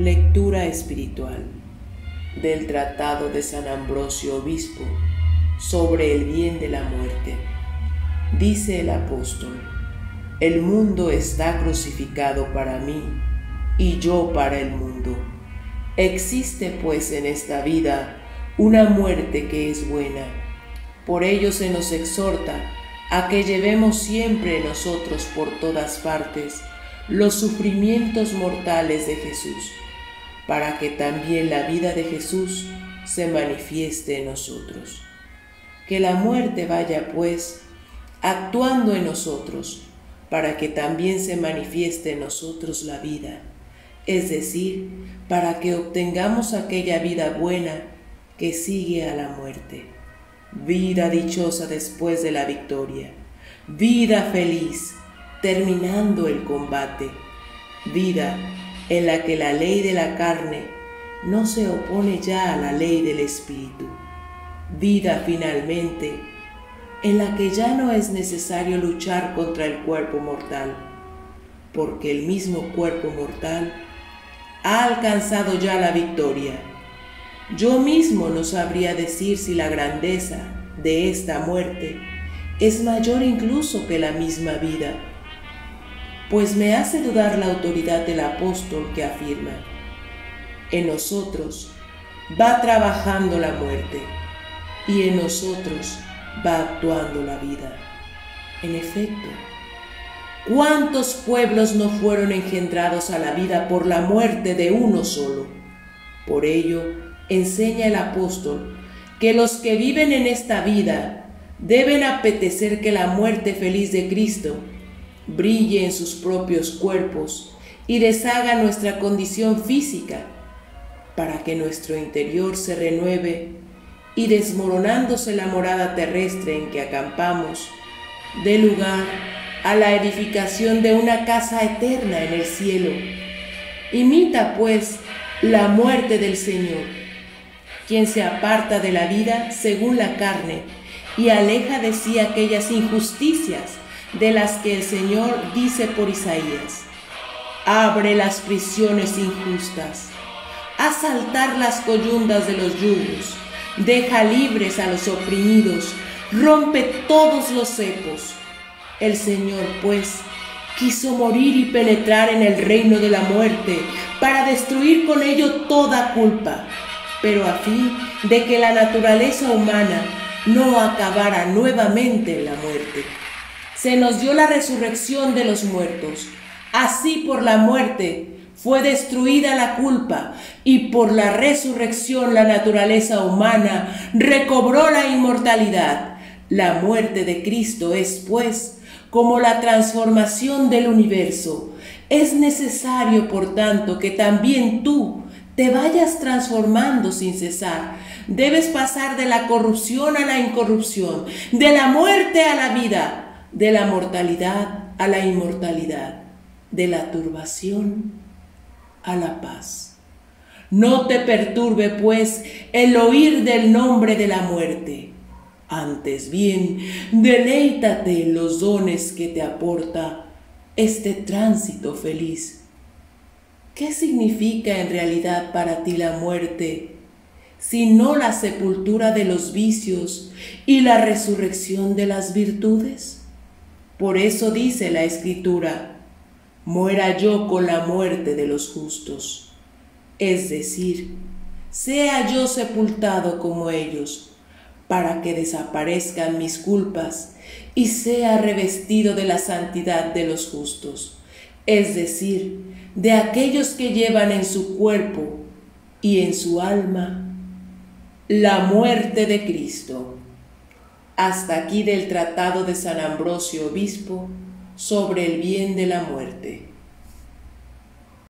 Lectura espiritual del Tratado de San Ambrosio Obispo sobre el bien de la muerte. Dice el apóstol, el mundo está crucificado para mí y yo para el mundo. Existe pues en esta vida una muerte que es buena. Por ello se nos exhorta a que llevemos siempre nosotros por todas partes los sufrimientos mortales de Jesús para que también la vida de Jesús se manifieste en nosotros. Que la muerte vaya, pues, actuando en nosotros, para que también se manifieste en nosotros la vida, es decir, para que obtengamos aquella vida buena que sigue a la muerte, vida dichosa después de la victoria, vida feliz, terminando el combate, vida en la que la ley de la carne no se opone ya a la ley del Espíritu. Vida finalmente en la que ya no es necesario luchar contra el cuerpo mortal, porque el mismo cuerpo mortal ha alcanzado ya la victoria. Yo mismo no sabría decir si la grandeza de esta muerte es mayor incluso que la misma vida pues me hace dudar la autoridad del apóstol que afirma, en nosotros va trabajando la muerte y en nosotros va actuando la vida. En efecto, ¿cuántos pueblos no fueron engendrados a la vida por la muerte de uno solo? Por ello, enseña el apóstol que los que viven en esta vida deben apetecer que la muerte feliz de Cristo brille en sus propios cuerpos y deshaga nuestra condición física para que nuestro interior se renueve y desmoronándose la morada terrestre en que acampamos, dé lugar a la edificación de una casa eterna en el cielo. Imita pues la muerte del Señor, quien se aparta de la vida según la carne y aleja de sí aquellas injusticias de las que el Señor dice por Isaías. Abre las prisiones injustas, haz saltar las coyundas de los yugos, deja libres a los oprimidos, rompe todos los cepos. El Señor, pues, quiso morir y penetrar en el reino de la muerte para destruir con ello toda culpa, pero a fin de que la naturaleza humana no acabara nuevamente en la muerte se nos dio la resurrección de los muertos. Así por la muerte fue destruida la culpa y por la resurrección la naturaleza humana recobró la inmortalidad. La muerte de Cristo es, pues, como la transformación del universo. Es necesario, por tanto, que también tú te vayas transformando sin cesar. Debes pasar de la corrupción a la incorrupción, de la muerte a la vida de la mortalidad a la inmortalidad, de la turbación a la paz. No te perturbe, pues, el oír del nombre de la muerte. Antes bien, deleítate en los dones que te aporta este tránsito feliz. ¿Qué significa en realidad para ti la muerte, sino la sepultura de los vicios y la resurrección de las virtudes? Por eso dice la escritura, muera yo con la muerte de los justos. Es decir, sea yo sepultado como ellos, para que desaparezcan mis culpas y sea revestido de la santidad de los justos, es decir, de aquellos que llevan en su cuerpo y en su alma la muerte de Cristo. Hasta aquí del Tratado de San Ambrosio Obispo sobre el bien de la muerte.